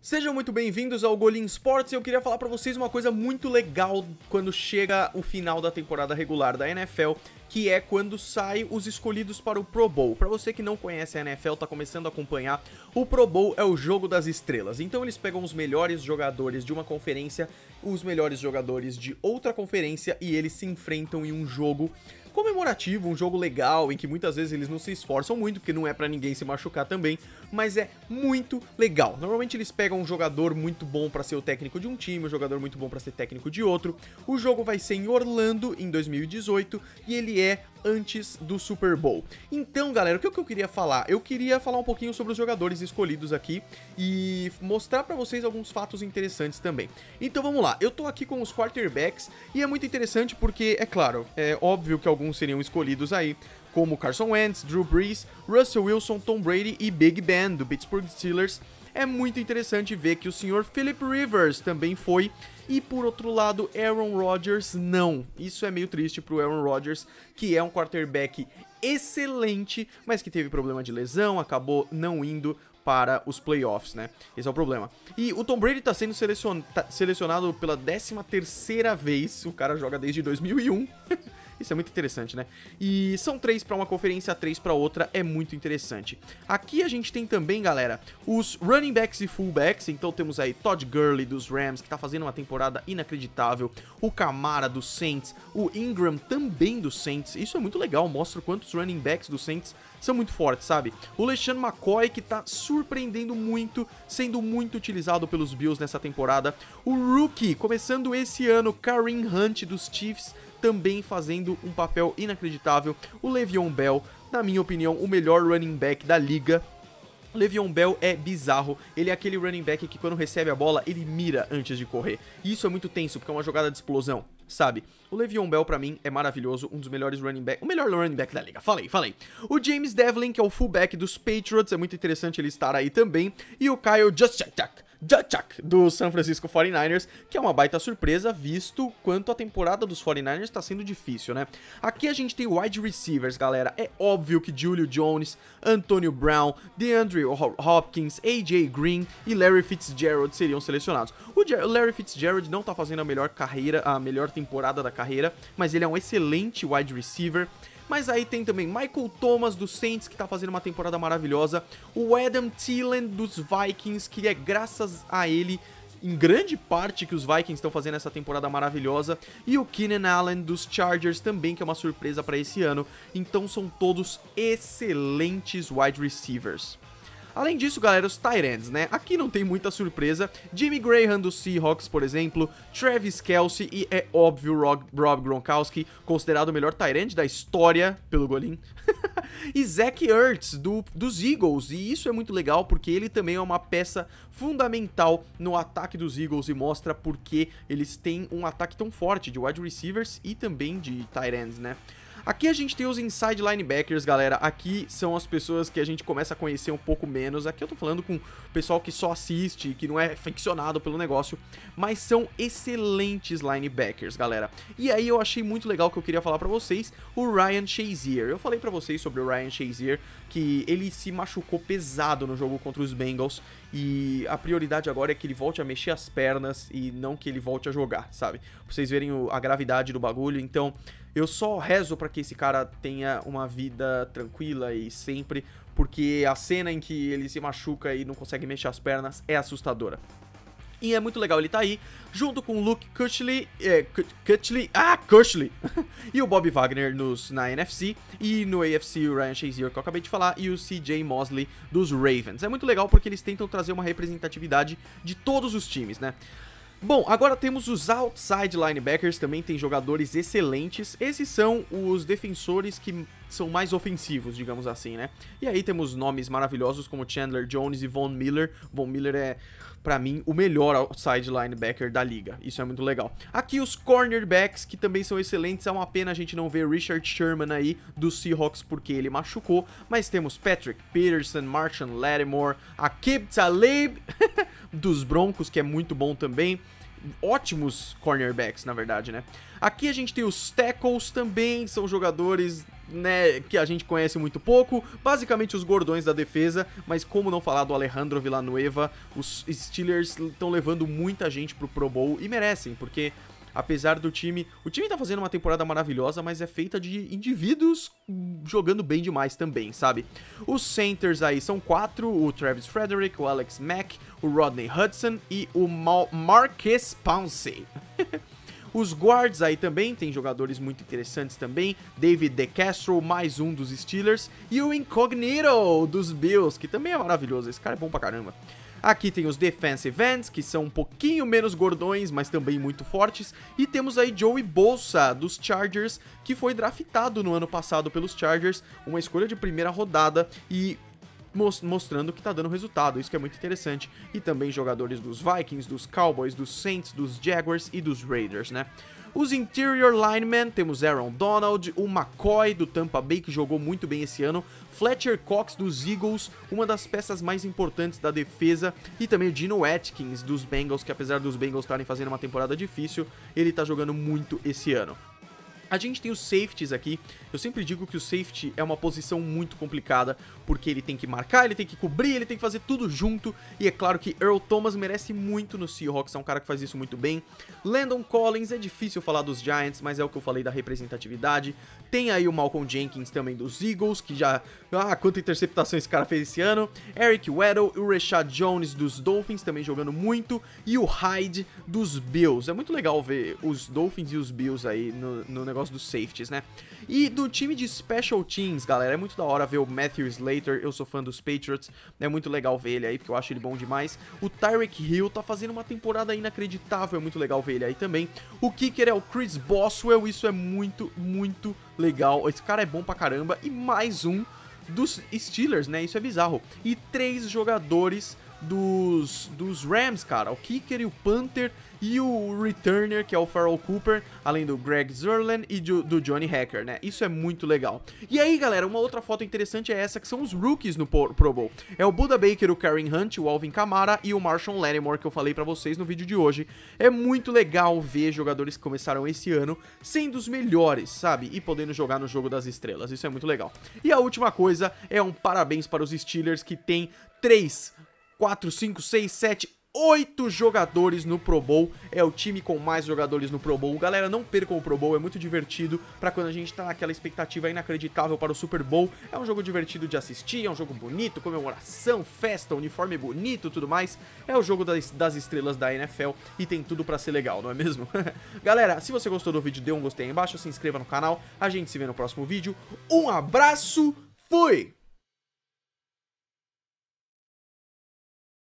Sejam muito bem-vindos ao Golim Sports. Eu queria falar pra vocês uma coisa muito legal quando chega o final da temporada regular da NFL, que é quando saem os escolhidos para o Pro Bowl. Para você que não conhece a NFL, tá começando a acompanhar, o Pro Bowl é o jogo das estrelas. Então eles pegam os melhores jogadores de uma conferência, os melhores jogadores de outra conferência e eles se enfrentam em um jogo comemorativo, um jogo legal, em que muitas vezes eles não se esforçam muito, porque não é para ninguém se machucar também, mas é muito legal. Normalmente eles pegam um jogador muito bom para ser o técnico de um time, um jogador muito bom para ser técnico de outro. O jogo vai ser em Orlando em 2018 e ele é antes do Super Bowl. Então, galera, o que eu queria falar? Eu queria falar um pouquinho sobre os jogadores escolhidos aqui e mostrar para vocês alguns fatos interessantes também. Então, vamos lá. Eu tô aqui com os quarterbacks e é muito interessante porque, é claro, é óbvio que alguns seriam escolhidos aí, como Carson Wentz, Drew Brees, Russell Wilson, Tom Brady e Big Ben do Pittsburgh Steelers. É muito interessante ver que o senhor Philip Rivers também foi e por outro lado, Aaron Rodgers não. Isso é meio triste pro Aaron Rodgers, que é um quarterback excelente, mas que teve problema de lesão, acabou não indo para os playoffs, né? Esse é o problema. E o Tom Brady tá sendo selecion... tá selecionado pela 13 terceira vez, o cara joga desde 2001. Isso é muito interessante, né? E são três para uma conferência, três para outra, é muito interessante. Aqui a gente tem também, galera, os running backs e fullbacks. Então temos aí Todd Gurley dos Rams, que tá fazendo uma temporada inacreditável. O Camara dos Saints, o Ingram também dos Saints. Isso é muito legal, mostra quantos running backs dos Saints são muito fortes, sabe? O LeSean McCoy, que tá surpreendendo muito, sendo muito utilizado pelos Bills nessa temporada. O Rookie, começando esse ano, Kareem Hunt dos Chiefs, também fazendo um papel inacreditável. O Le'Veon Bell, na minha opinião, o melhor running back da liga. Le'Veon Bell é bizarro, ele é aquele running back que quando recebe a bola, ele mira antes de correr. E isso é muito tenso, porque é uma jogada de explosão, sabe? O Le'Veon Bell para mim é maravilhoso, um dos melhores running back, o melhor running back da liga. Falei, falei. O James Devlin, que é o fullback dos Patriots, é muito interessante ele estar aí também, e o Kyle Juszczyk, Juszczyk, do San Francisco 49ers, que é uma baita surpresa, visto quanto a temporada dos 49ers está sendo difícil, né? Aqui a gente tem wide receivers, galera. É óbvio que Julio Jones, Antonio Brown, DeAndre Hopkins, AJ Green e Larry Fitzgerald seriam selecionados. O Larry Fitzgerald não tá fazendo a melhor carreira, a melhor temporada da carreira, mas ele é um excelente wide receiver. Mas aí tem também Michael Thomas do Saints, que tá fazendo uma temporada maravilhosa. O Adam Thielen dos Vikings, que é graças a ele em grande parte que os Vikings estão fazendo essa temporada maravilhosa e o Keenan Allen dos Chargers também que é uma surpresa para esse ano. Então são todos excelentes wide receivers. Além disso, galera, os Tyrants, né? Aqui não tem muita surpresa. Jimmy Graham do Seahawks, por exemplo, Travis Kelsey e, é óbvio, Rob, Rob Gronkowski, considerado o melhor Tyrant da história pelo Golim. e Zach Ertz do, dos Eagles. E isso é muito legal porque ele também é uma peça fundamental no ataque dos Eagles e mostra porque eles têm um ataque tão forte de wide receivers e também de Tyrants, né? Aqui a gente tem os inside linebackers, galera. Aqui são as pessoas que a gente começa a conhecer um pouco menos. Aqui eu tô falando com o pessoal que só assiste, que não é ficcionado pelo negócio, mas são excelentes linebackers, galera. E aí eu achei muito legal que eu queria falar para vocês, o Ryan Shazier. Eu falei para vocês sobre o Ryan Shazier que ele se machucou pesado no jogo contra os Bengals e a prioridade agora é que ele volte a mexer as pernas e não que ele volte a jogar, sabe? Pra vocês verem a gravidade do bagulho. Então, eu só rezo para que esse cara tenha uma vida tranquila e sempre, porque a cena em que ele se machuca e não consegue mexer as pernas é assustadora. E é muito legal ele tá aí, junto com o Luke Cushley, é, Cushley, ah, Cushley, e o Bob Wagner nos, na NFC, e no AFC o Ryan Shazier que eu acabei de falar, e o CJ Mosley dos Ravens. É muito legal porque eles tentam trazer uma representatividade de todos os times, né? Bom, agora temos os outside linebackers, também tem jogadores excelentes. Esses são os defensores que são mais ofensivos, digamos assim, né? E aí temos nomes maravilhosos como Chandler Jones e Von Miller. Von Miller é, para mim, o melhor outside linebacker da liga. Isso é muito legal. Aqui os cornerbacks, que também são excelentes. É uma pena a gente não ver Richard Sherman aí dos Seahawks porque ele machucou. Mas temos Patrick Peterson, Marshall Lattimore, Akib Talib dos Broncos, que é muito bom também ótimos cornerbacks, na verdade, né? Aqui a gente tem os tackles também, são jogadores né, que a gente conhece muito pouco, basicamente os gordões da defesa, mas como não falar do Alejandro Villanueva, os Steelers estão levando muita gente pro Pro Bowl e merecem, porque apesar do time, o time tá fazendo uma temporada maravilhosa, mas é feita de indivíduos jogando bem demais também, sabe? Os centers aí são quatro, o Travis Frederick, o Alex Mack, o Rodney Hudson e o Ma Marquez Pouncey. Os guards aí também, tem jogadores muito interessantes também. David DeCastro, mais um dos Steelers. E o Incognito dos Bills, que também é maravilhoso. Esse cara é bom pra caramba. Aqui tem os defensive ends, que são um pouquinho menos gordões, mas também muito fortes. E temos aí Joey Bolsa, dos Chargers, que foi draftado no ano passado pelos Chargers, uma escolha de primeira rodada e mostrando que tá dando resultado, isso que é muito interessante. E também jogadores dos Vikings, dos Cowboys, dos Saints, dos Jaguars e dos Raiders, né? Os interior linemen, temos Aaron Donald, o McCoy do Tampa Bay, que jogou muito bem esse ano, Fletcher Cox dos Eagles, uma das peças mais importantes da defesa, e também o Dino Atkins dos Bengals, que apesar dos Bengals estarem fazendo uma temporada difícil, ele tá jogando muito esse ano. A gente tem os safeties aqui. Eu sempre digo que o safety é uma posição muito complicada, porque ele tem que marcar, ele tem que cobrir, ele tem que fazer tudo junto. E é claro que Earl Thomas merece muito no Seahawks, é um cara que faz isso muito bem. Landon Collins, é difícil falar dos Giants, mas é o que eu falei da representatividade. Tem aí o Malcolm Jenkins também dos Eagles, que já... Ah, quanta interceptação esse cara fez esse ano. Eric Weddle o Rashad Jones dos Dolphins também jogando muito. E o Hyde dos Bills. É muito legal ver os Dolphins e os Bills aí no, no negócio negócio dos safeties, né? E do time de special teams, galera, é muito da hora ver o Matthew Slater, eu sou fã dos Patriots, é muito legal ver ele aí, porque eu acho ele bom demais. O Tyreek Hill tá fazendo uma temporada inacreditável, é muito legal ver ele aí também. O kicker é o Chris Boswell, isso é muito, muito legal. Esse cara é bom pra caramba. E mais um dos Steelers, né? Isso é bizarro. E três jogadores dos, dos Rams, cara. O kicker e o Panther e o returner, que é o Farrell Cooper, além do Greg Zerland e do, do, Johnny Hacker, né? Isso é muito legal. E aí, galera, uma outra foto interessante é essa, que são os rookies no Pro Bowl. É o Buda Baker, o Karen Hunt, o Alvin Kamara e o Marshall Lattimore, que eu falei pra vocês no vídeo de hoje. É muito legal ver jogadores que começaram esse ano sendo os melhores, sabe? E podendo jogar no jogo das estrelas. Isso é muito legal. E a última coisa é um parabéns para os Steelers, que tem três 4, 5, 6, 7, 8 jogadores no Pro Bowl. É o time com mais jogadores no Pro Bowl. Galera, não percam o Pro Bowl, é muito divertido para quando a gente tá naquela expectativa inacreditável para o Super Bowl. É um jogo divertido de assistir, é um jogo bonito, comemoração, festa, uniforme bonito, tudo mais. É o jogo das, das estrelas da NFL e tem tudo para ser legal, não é mesmo? Galera, se você gostou do vídeo, dê um gostei aí embaixo, se inscreva no canal. A gente se vê no próximo vídeo. Um abraço, fui!